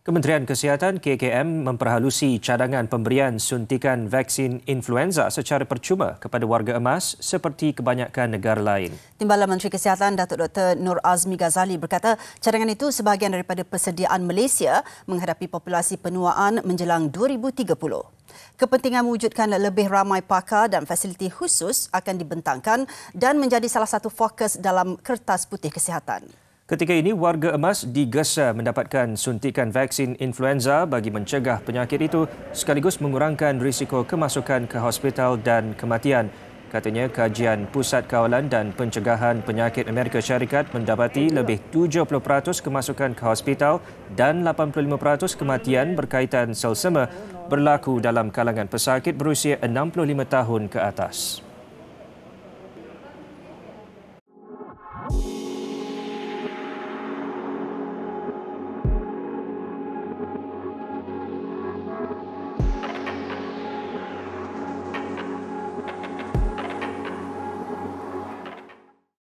Kementerian Kesihatan KKM memperhalusi cadangan pemberian suntikan vaksin influenza secara percuma kepada warga emas seperti kebanyakan negara lain. Timbalan Menteri Kesihatan Datuk Dr. Nur Azmi Ghazali berkata cadangan itu sebahagian daripada persediaan Malaysia menghadapi populasi penuaan menjelang 2030. Kepentingan mewujudkan lebih ramai pakar dan fasiliti khusus akan dibentangkan dan menjadi salah satu fokus dalam Kertas Putih Kesihatan. Ketika ini, warga emas digesa mendapatkan suntikan vaksin influenza bagi mencegah penyakit itu sekaligus mengurangkan risiko kemasukan ke hospital dan kematian. Katanya kajian Pusat Kawalan dan Pencegahan Penyakit Amerika Syarikat mendapati lebih 70% kemasukan ke hospital dan 85% kematian berkaitan selsema berlaku dalam kalangan pesakit berusia 65 tahun ke atas.